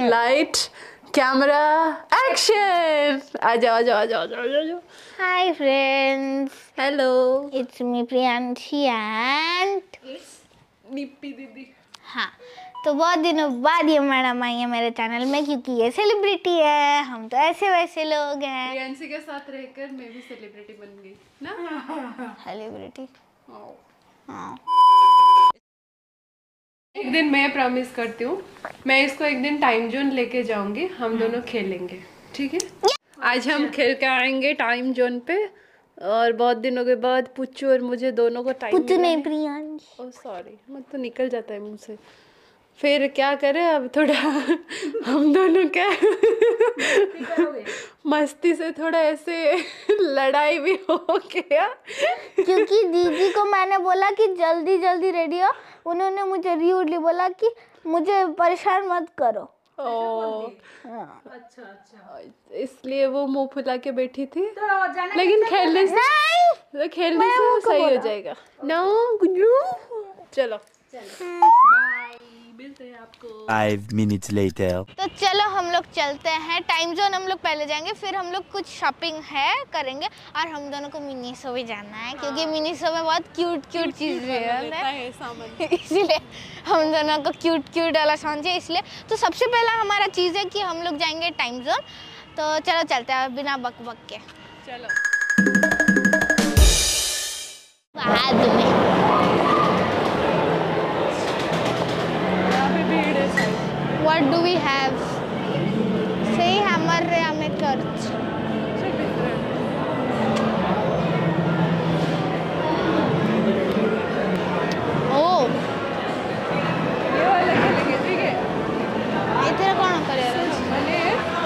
Light camera action आ जाओ आ जाओ आ जाओ आ जाओ आ जाओ Hi friends, hello it's me Priyanshi and Nippi दीदी हाँ तो बहुत दिनों बाद ये मैडम आई है मेरे चैनल में क्योंकि ये सेलिब्रिटी है। हम तो ऐसे वैसे लोग हैं। प्रियांशी के साथ रहकर मैं भी सेलिब्रिटी बन गई ना? सेलिब्रिटी हाँ। एक दिन मैं प्रॉमिस करती हूँ मैं इसको एक दिन टाइम जोन लेके जाऊँगी हम दोनों खेलेंगे ठीक है? आज हम खेल के आएँगे टाइम जोन पे और बहुत दिनों के बाद पुच्चू और मुझे दोनों को टाइम नहीं प्रियांश। ओह सॉरी मत तो निकल जाता है मुँह से। फिर क्या करें अब थोड़ा हम दोनों क्या? मस्ती से थोड़ा ऐसे लड़ाई भी हो गया। क्योंकि दीदी को मैंने बोला कि जल्दी जल्दी रेडी हो। उन्होंने मुझे रूडली बोला कि मुझे परेशान मत करो। अच्छा अच्छा। इसलिए वो मुँह फुला के बैठी थी। लेकिन खेलने से तो खेलने से सही हो जाएगा। नो गुड्डू चलो। बाय मिलते हैं आपको। Five minutes later. तो चलो हम लोग चलते हैं। टाइम जोन हम लोग पहले जाएँगे फिर हम लोग कुछ शॉपिंग है करेंगे। और हम दोनों को मिनीसो भी जाना है क्योंकि मिनीसो में बहुत क्यूट क्यूट चीज़ है है सामान। हम दोनों को क्यूट क्यूट वाला सामान चाहिए इसलिए। तो सबसे पहला हमारा चीज़ है कि हम लोग जाएँगे टाइम जोन तो चलो चलते हैं बिना बक बक के। चलो। what do we have? Say hammer re ame karch. Oh. ये वाला खेलेंगे ठीक है? इधर कौन करेगा? मैंने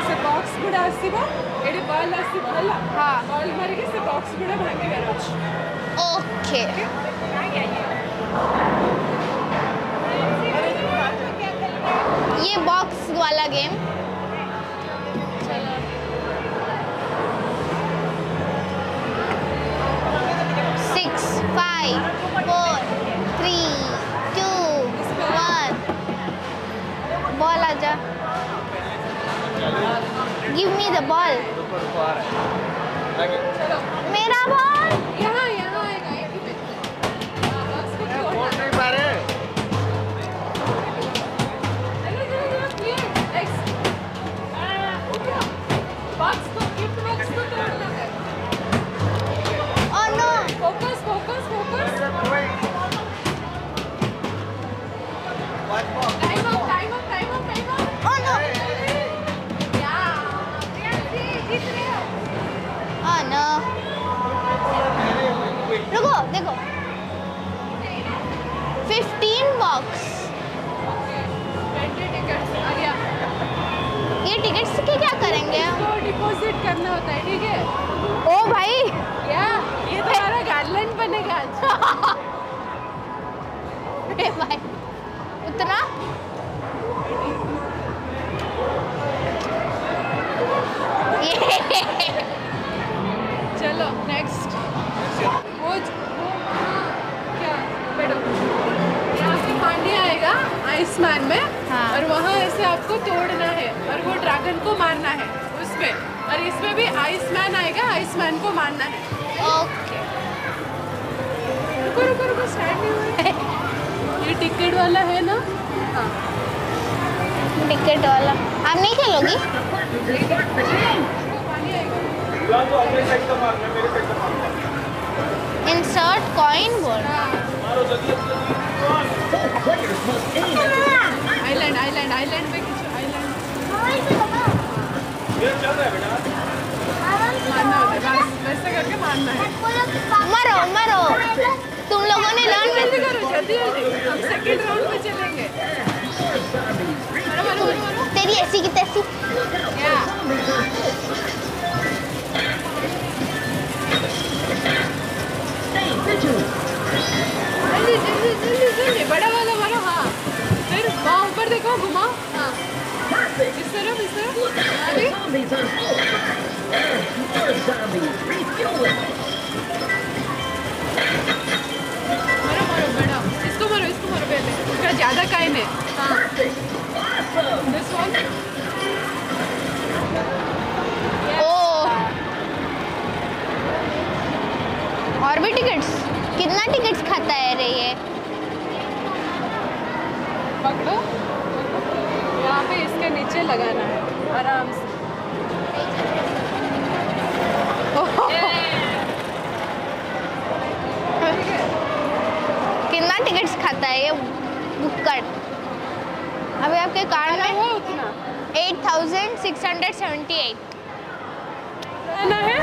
से बॉक्स गुड़ा आसीबा, एडे बॉल आसीबा नल्ला. हाँ. बॉल मारेगे से बॉक्स गुड़ा भागेगा. ओके. Okay. okay. बॉल मेरा बॉल यहाँ यहाँ बॉक्स 20 tickets, आ गया। ये टिकट से क्या करेंगे डिपॉजिट करना होता है ठीक है? ओ भाई। क्या ये तुम्हारा गार्डलैंड बनेगा। भाई उतना चलो नेक्स्ट आएगा आइसमैन में हाँ। और वहाँ ऐसे आपको तोड़ना है और वो ड्रैगन को मारना है उसमें और इसमें भी आइसमैन आएगा आइसमैन को मारना है। ओके रुको रुको रुको स्टार्ट नहीं हुआ ये टिकट वाला है ना? हाँ। टिकट वाला। आप नहीं खेलोगी? Insert coin board island island island पे खींचो आइलैंड मारना होता है वैसे करके मारना है। मरो मरो। तुम लोगों ने लर्न करो जल्दी जल्दी। हम सेकंड राउंड में चलेंगे। मारो मारो मारो मारो तेरी ऐसी की तैसी। क्या? तरफ़ इस तरफ़ मारो मारो बड़ा इसको मारो इसको मारो पहले उसका ज़्यादा कायम है हाँ और भी टिकट्स कितना टिकट्स खाता है रे ये पकड़ो नीचे लगाना है आराम से। कितना टिकट्स खाता है ये बुक्कट अभी आपके कार्ड में है उतना। Eight thousand six hundred seventy eight लगाना है?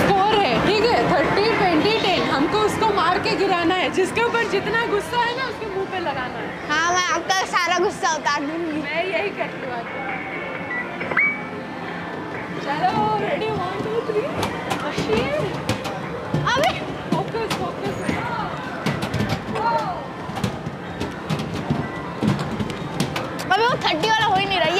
स्कोर है ठीक है? थर्टी ट्वेंटी टेन हमको उसको मार के गिराना है। जिसके ऊपर जितना गुस्सा है ना उसके मुँह पे लगाना है। हाँ आपका सारा गुस्सा उतार दूँगी मैं यही करती हूँ। चलो रेडी वन टू थ्री अबे। फोकस फोकस अबे वो थर्टी वाला हो ही नहीं रहा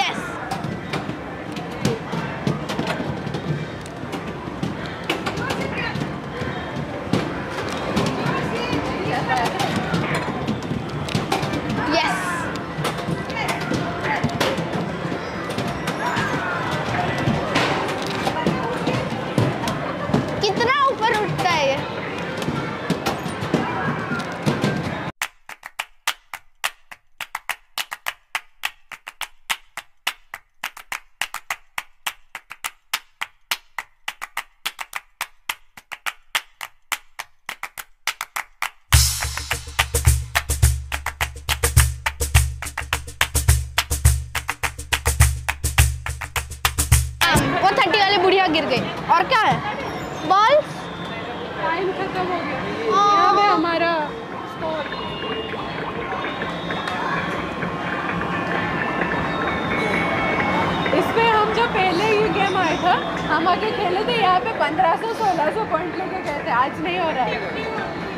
आज नहीं हो रहा है।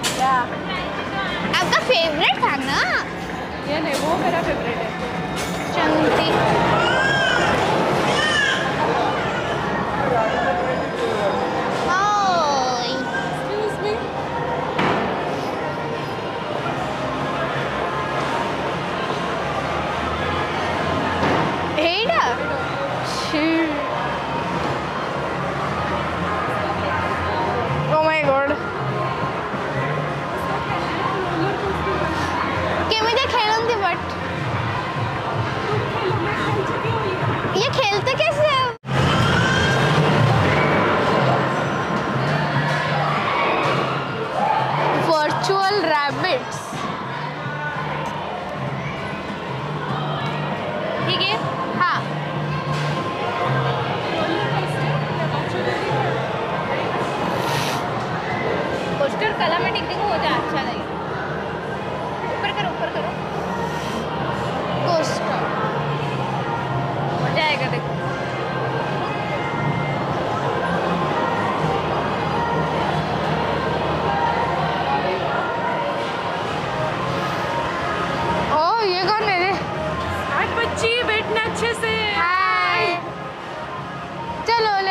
क्या आपका फेवरेट था ना ये नहीं वो मेरा फेवरेट है। चंदी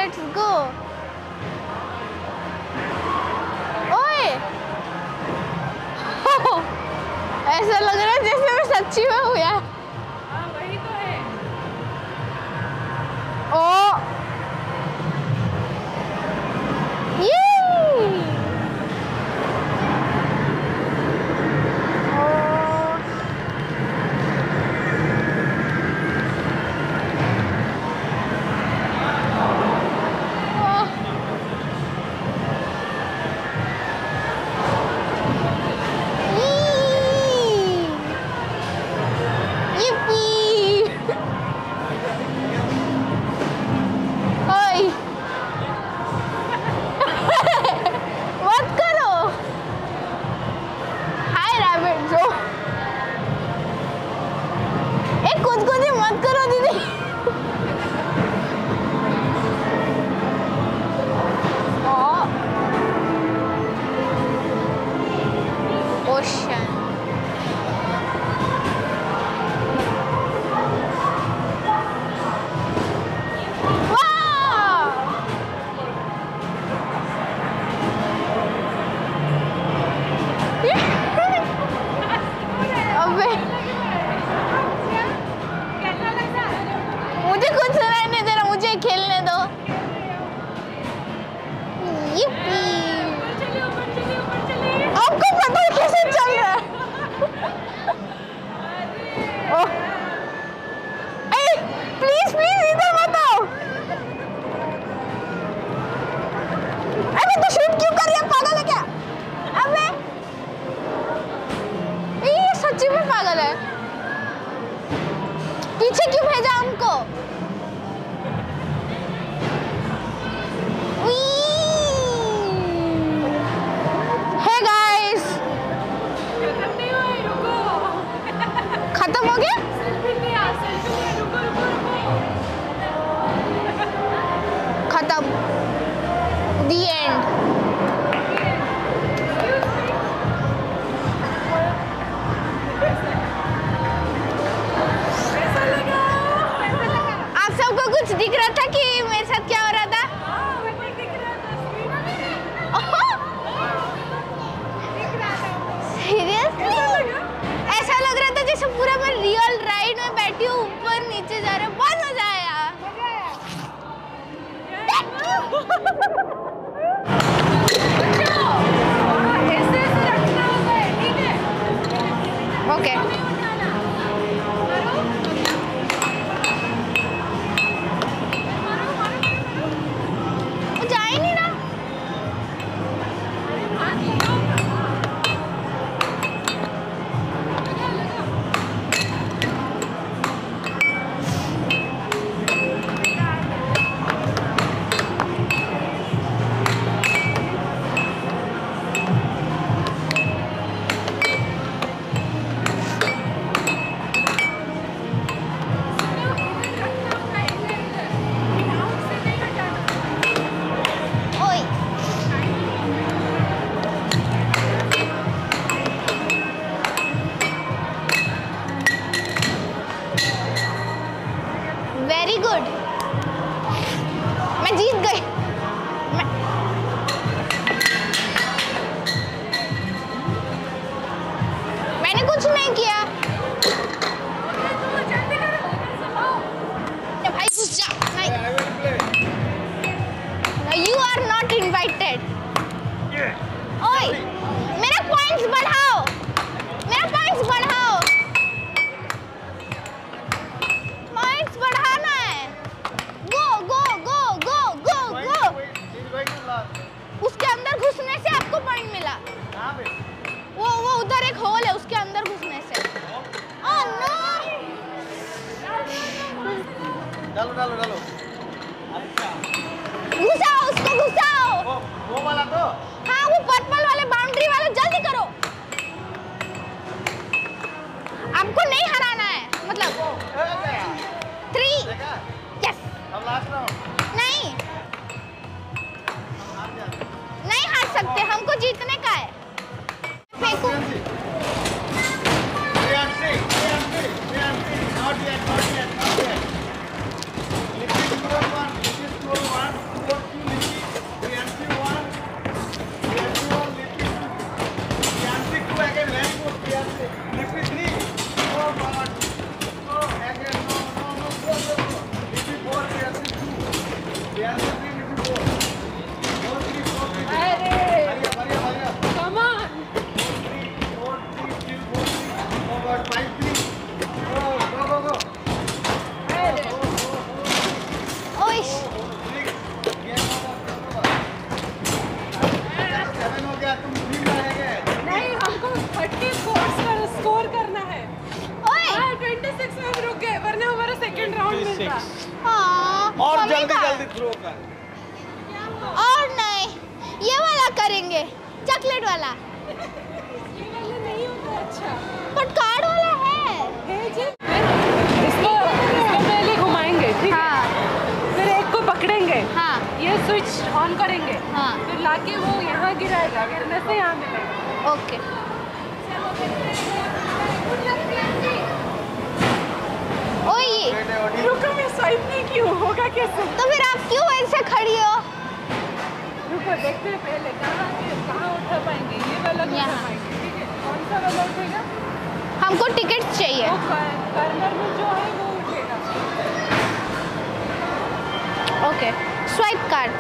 लेट्स गो ओए! ऐसा लग रहा है जैसे मैं सच्ची में हूँ खत्म हो गया खत्म दी एंड आप सबको कुछ दिख रहा था डालो डालो घुसाओ उसको घुसाओ। वो वो वाला तो। हाँ वो पर्पल वाले बाउंड्री वाले जल्दी करो। आपको नहीं हराना है मतलब। थ्री यस अब लास्ट नहीं। नहीं हार सकते हमको जीतने हाँ और जल्दी जल्दी थ्रो कर। और नहीं ये वाला करेंगे चॉकलेट वाला। ये वाला नहीं होता अच्छा बट कार्ड वाला है। इसको इसको पहले घुमाएँगे ठीक है? हाँ। फिर एक को पकड़ेंगे। हाँ। ये स्विच ऑन करेंगे। हाँ। फिर लाके वो यहाँ गिराएगा गिरने से यहाँ मिलेगा। ओके ओए रुको मैं स्वाइप नहीं की हूँ होगा कैसे? तो फिर आप क्यों ऐसे खड़ी हो? रुको देखते हैं पहले कहाँ कहाँ उठा पाएँगे? ये वाला उठा। पाएँगे ठीक है? कौन सा वाला उठेगा? हमको टिकट चाहिए। कार्नर में जो है वो उठेगा। ओके स्वाइप कार्ड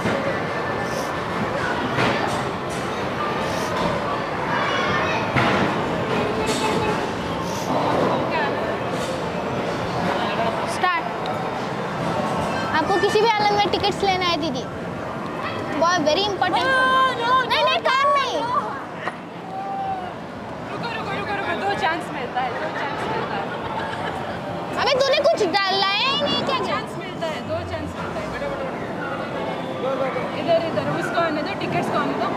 किसी भी आलम में टिकट्स लेना है दीदी बहुत वेरी इंपॉर्टेंट नहीं नहीं नहीं। रुको रुको रुको रुको दो चांस मिलता है दो चांस मिलता है। अबे तूने कुछ डाला है ही नहीं क्या क्या? चांस मिलता है दो चांस मिलता है इधर इधर उसको आने दो टिकट्स को आने दो।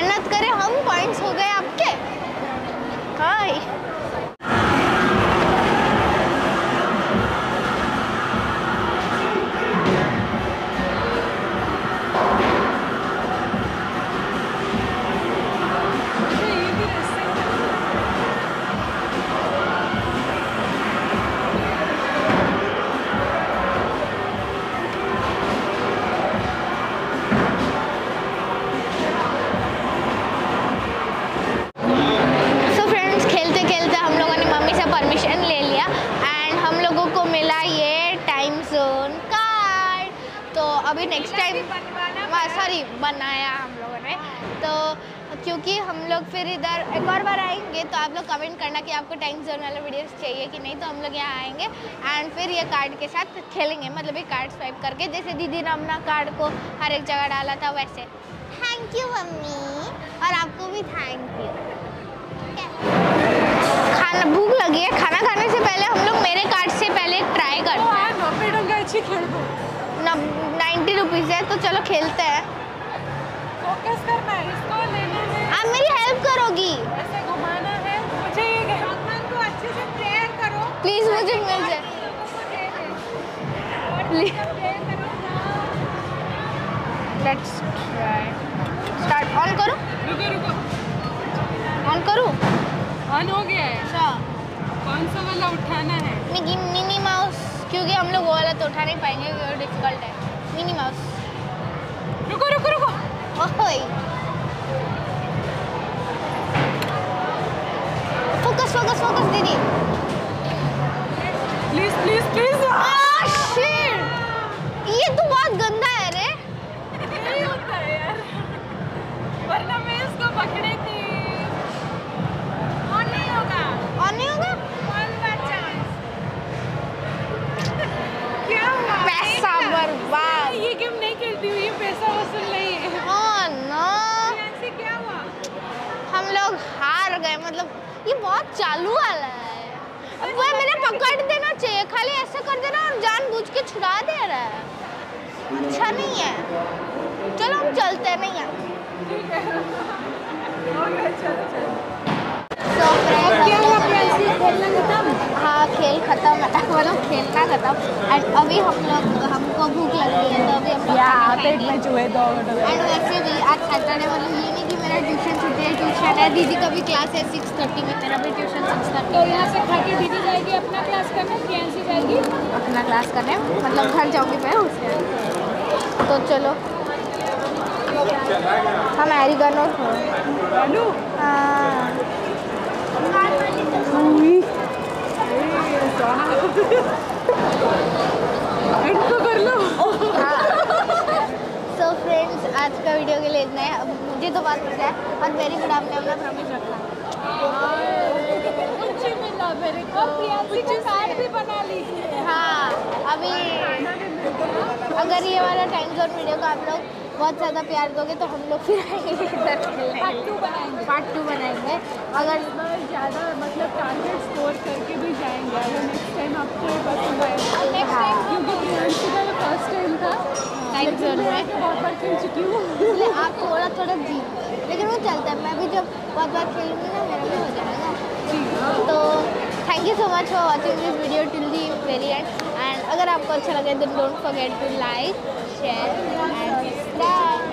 मेहनत करें हम पॉइंट्स हो गए आपके। हाय। सॉरी बनाया हम लोगों ने। तो क्योंकि हम लोग फिर इधर एक और बार आएँगे तो आप लोग कमेंट करना कि आपको टाइम जोन वाला वीडियोस चाहिए कि नहीं तो हम लोग यहाँ आएँगे एंड फिर ये कार्ड के साथ खेलेंगे। मतलब ये कार्ड स्वाइप करके जैसे दीदी ने अपना कार्ड को हर एक जगह डाला था वैसे। Thank you mummy. और आपको भी थैंक यू खाना भूख लगी है। खाना खाने से पहले हम लोग मेरे कार्ड से पहले ट्राई करते हैं। अच्छी दो। नाइन्टी रुपीज़ है तो चलो खेलते हैं। फोकस करना है इसको लेने में आप मेरी हेल्प करोगी। ऐसे घुमाना है मुझे ये भगवान को अच्छे से प्रेयर करो। प्लीज़ मुझे मिल जाए। लेट्स ट्राई स्टार्ट ऑन करो। रुको रुको। ऑन करूँ। ऑन हो गया है। अच्छा कौन सा वाला उठाना है? Mini mouse. क्योंकि हम लोग वो वाला तो उठा नहीं पाएँगे क्योंकि डिफ़िकल्ट है। मिनी माउस रुको रुको। रुको फोकस फोकस फोकस दीदी। प्लीज़ प्लीज़ प्लीज़ ये तो बहुत गंदा है रे। होता है यार। वरना मैं इसको पकड़े थी। ऑन नहीं होगा। ऑन नहीं होगा? लोग हार गए मतलब ये बहुत चालू वाला है। अब वो मैंने पकड़ देना चाहिए खाली ऐसे कर देना और जानबूझ के छुड़ा दे रहा है। अच्छा नहीं है। चलो हम चलते नहीं हैं। हाँ खेल खत्म। है मतलब खेलना खत्म। एंड अभी हम लोग हमको भूख लग रही है तो अभी हम लोग खाना खाएँगे। चूहे दो एंड वैसे भी आज सैटरडे मतलब ये नहीं कि मेरा ट्यूशन छुट्टी है ट्यूशन है। दीदी का भी क्लास है सिक्स थर्टी में मेरा भी ट्यूशन सिक्स थर्टी तो यहाँ से खा के दीदी जाएगी अपना क्लास करने प्रियांशी जाएगी? अपना क्लास करने मतलब घर जाऊँगी मैं उसके तो चलो। हम एरिगनो हाँ इनको कर लो सो फ्रेंड्स आज का वीडियो के लिए इतना है। मुझे तो बात पता है। और वेरी गुड आपने अपना प्रॉमिस रखा कुछ मिला मेरे को। कार्ड भी बना लीजिए। अभी अगर ये वाला टाइम जोन वीडियो को आप लोग बहुत ज़्यादा प्यार दोगे तो हम लोग फिर आएँगे इधर पार्ट टू बनाएँगे। पार्ट टू बनाएँगे। अगर ज़्यादा मतलब टारगेट स्कोर करके भी जाएँगे। अगर नेक्स्ट टाइम आपको पसंद आएगा नेक्स्ट टाइम क्योंकि प्रियांशी का फ़र्स्ट टाइम था। टाइम जोन में बहुत बार खेल चुकी हूँ। इसलिए आप थोड़ा थोड़ा जी। लेकिन वो चलता है। मैं भी जब बहुत बार खेलूँगी ना मेरा भी हो जाएगा। तो thank you so much for watching this video till the very end end अगर आपको अच्छा लगे तो don't forget to like share and subscribe